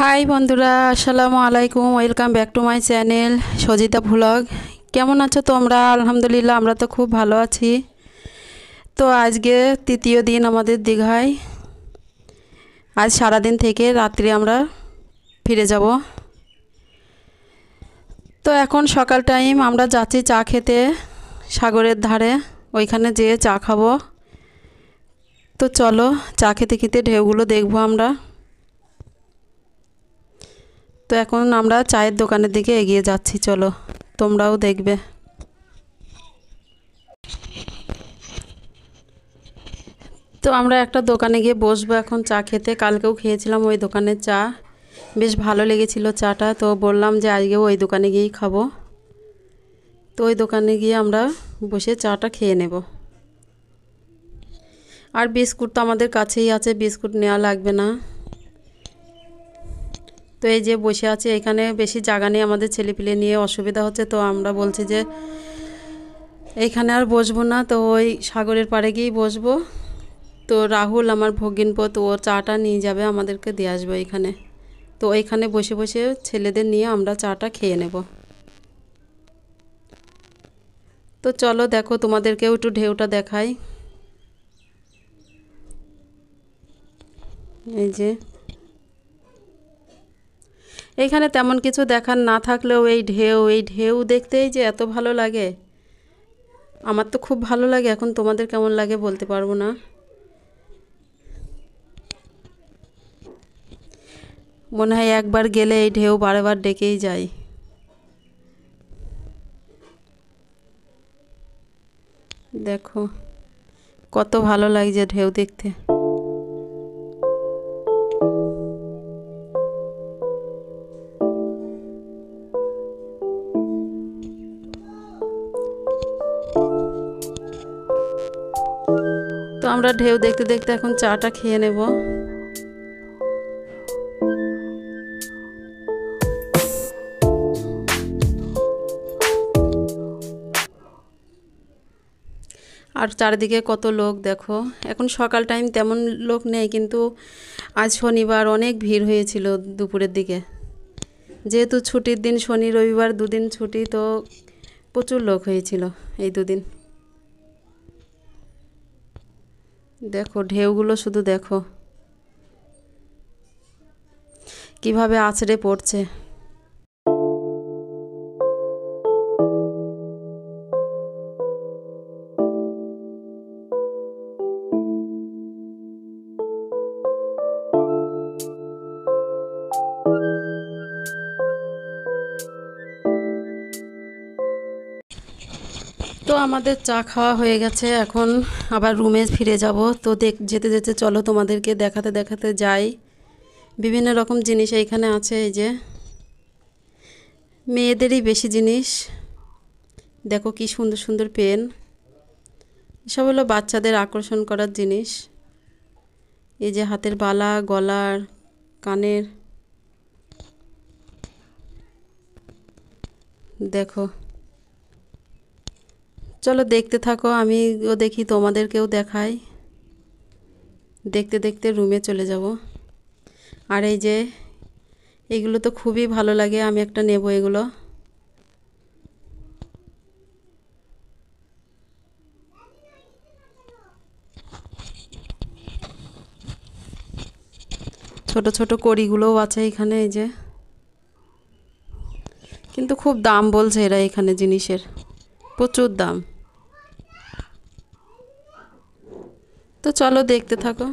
High বন্ধুরা, আসসালামু আলাইকুম welcome back to my channel Sajita vlog কেমন আছো তোমরা? আলহামদুলিল্লাহ, আমরা তো খুব ভালো আছি। তো আজকে তৃতীয় দিন আমাদের দীঘায়। আজ সারাদিন থেকে রাত্রি আমরা ফিরে যাব। তো এখন সকাল টাইম আমরা যাচ্ছি চা খেতে সাগরের ধারে। ওইখানে যেয়ে চা খাব। তো চলো, চা খেতে খেতে ঢেউগুলো দেখব আমরা। তো এখন আমরা চায়ের দোকানের দিকে এগিয়ে যাচ্ছি, চলো। তোমরাও দেখবে। তো আমরা একটা দোকানে গিয়ে বসবো এখন চা খেতে। কালকেও খেয়েছিলাম ওই দোকানের চা। বেশ ভালো লেগেছিল চাটা। তো বললাম যে আজকেও ওই দোকানে গিয়েই খাব। তো ওই দোকানে গিয়ে আমরা বসে চাটা খেয়ে নেব। আর বিস্কুট তো আমাদের কাছেই আছে, বিস্কুট নেওয়া লাগবে না। এই যে বসে আছে, এখানে বেশি জায়গা নেই আমাদের ছেলেপিলে নিয়ে, অসুবিধা হচ্ছে। তো আমরা বলছি যে এইখানে আর বসবো না, তো ওই সাগরের পাড়ে গিয়েই বসবো। তো রাহুল আমার ভগিনপত ও চাটা নিয়ে যাবে, আমাদেরকে দিয়ে আসব এখানে। তো ওইখানে বসে বসে ছেলেদের নিয়ে আমরা চাটা খেয়ে নেব। তো চলো দেখো, তোমাদেরকেও একটু ঢেউটা দেখাই। এই যে এইখানে তেমন কিছু দেখার না থাকলেও এই ঢেউ এই ঢেউ দেখতেই যে এত ভালো লাগে। আমার তো খুব ভালো লাগে, এখন তোমাদের কেমন লাগে বলতে পারব না। মনে হয় একবার গেলে এই ঢেউ বারবার ডেকেই যায়। দেখো, কত ভালো লাগছে ঢেউ দেখতে। আমরা ঢেউ দেখতে দেখতে এখন চাটা খেয়ে নেব। আর চারিদিকে কত লোক দেখো। এখন সকাল টাইম তেমন লোক নেই, কিন্তু আজ শনিবার অনেক ভিড় হয়েছিল দুপুরের দিকে। যেহেতু ছুটির দিন শনি, রবিবার দুদিন ছুটি, তো প্রচুর লোক হয়েছিল এই দুদিন। দেখো ঢেউগুলো শুধু দেখো। কীভাবে আছড়ে পড়ছে। তো আমাদের চা খাওয়া হয়ে গেছে, এখন আবার রুমে ফিরে যাব। তো দেখ, যেতে যেতে চলো তোমাদেরকে দেখাতে দেখাতে যাই। বিভিন্ন রকম জিনিস এইখানে আছে, এই যে। মেয়েদেরই বেশি জিনিস। দেখো কি সুন্দর সুন্দর পেন। এসব হলো বাচ্চাদের আকর্ষণ করার জিনিস। এই যে হাতের বালা, গলার, কানের। দেখো। চলো দেখতে থাকো আমিও দেখি তোমাদেরকেও দেখাই। দেখতে দেখতে রুমে চলে যাব। আর এই যে, এগুলো তো খুবই ভালো লাগে, আমি একটা নেব এগুলো। ছোট ছোট কড়িগুলোও আছে এখানে, এই যে। কিন্তু খুব দাম বলছে এরা এখানে জিনিসের। প্রচুর দাম। তো চলো দেখতে থাকো।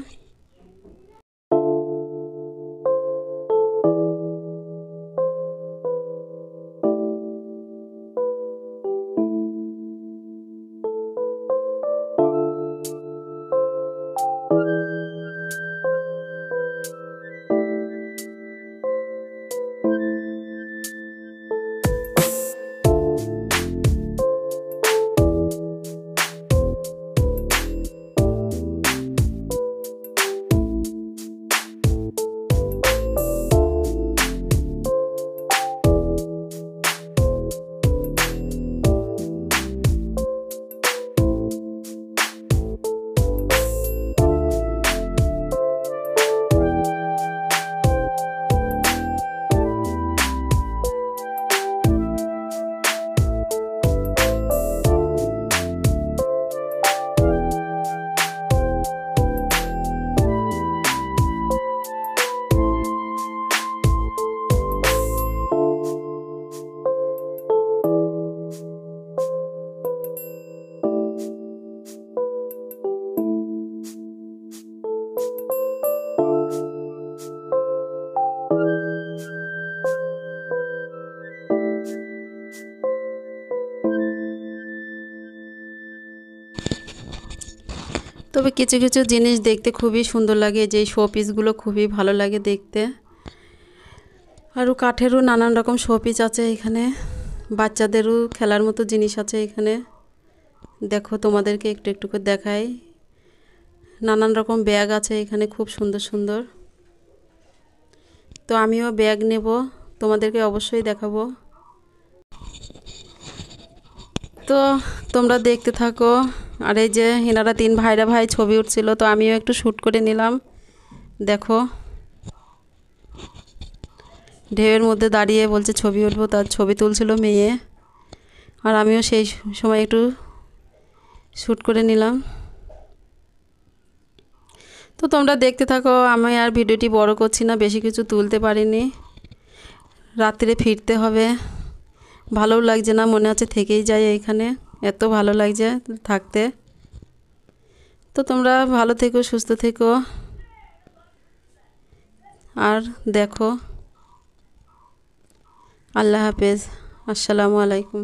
তবে কিছু কিছু জিনিস দেখতে খুবই সুন্দর লাগে, যে শো পিসগুলো খুবই ভালো লাগে দেখতে। আরও কাঠেরও নানান রকম শো পিস আছে এখানে। বাচ্চাদেরও খেলার মতো জিনিস আছে এখানে। দেখো তোমাদেরকে একটু একটু করে দেখাই। নানান রকম ব্যাগ আছে এখানে, খুব সুন্দর সুন্দর। তো আমিও ব্যাগ নেব, তোমাদেরকে অবশ্যই দেখাবো। তো তোমরা দেখতে থাকো। আর এই যে এনারা তিন ভাইরা ভাই ছবি উঠছিল, তো আমিও একটু শ্যুট করে নিলাম। দেখো। ঢেউয়ের মধ্যে দাঁড়িয়ে বলছে, ছবি উঠবো। তার ছবি তুলছিল মেয়ে। আর আমিও সেই সময় একটু শ্যুট করে নিলাম। তো তোমরা দেখতে থাকো, আমি আর ভিডিওটি বড় করছি না, বেশি কিছু তুলতে পারিনি। রাত্রে ফিরতে হবে। ভালোও লাগছে না, মনে হচ্ছে থেকেই যাই এইখানে এত ভালো লাগছে থাকতে। তো তোমরা ভালো থেকো, সুস্থ থেকো। আর দেখো। আল্লাহ হাফেজ। আসসালামু আলাইকুম।